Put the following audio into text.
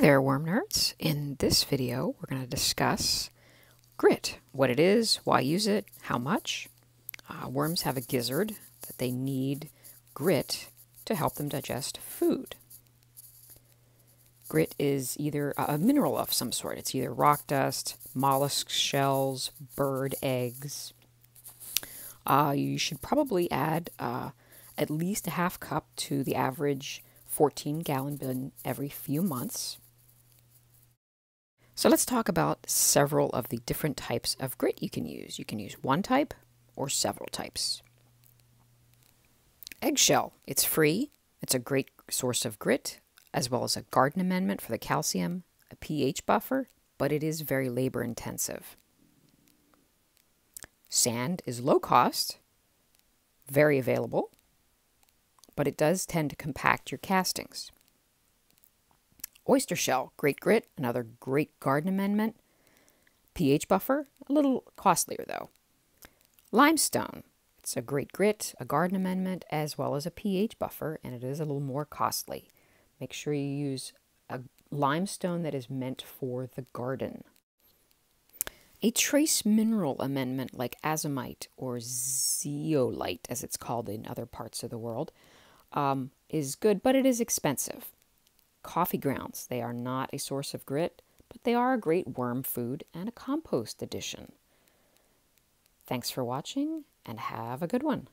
There, worm nerds. In this video, we're going to discuss grit, what it is, why use it, how much. Uh, worms have a gizzard that they need grit to help them digest food. Grit is either a mineral of some sort. It's either rock dust, mollusk shells, bird eggs. Uh, you should probably add uh, at least a half cup to the average 14 gallon bin every few months. So let's talk about several of the different types of grit you can use. You can use one type or several types. Eggshell, it's free. It's a great source of grit, as well as a garden amendment for the calcium, a pH buffer, but it is very labor intensive. Sand is low cost, very available, but it does tend to compact your castings. Oyster shell, great grit, another great garden amendment. pH buffer, a little costlier though. Limestone, it's a great grit, a garden amendment, as well as a pH buffer, and it is a little more costly. Make sure you use a limestone that is meant for the garden. A trace mineral amendment like azomite or zeolite, as it's called in other parts of the world, um, is good, but it is expensive. Coffee grounds, they are not a source of grit, but they are a great worm food and a compost addition. Thanks for watching and have a good one.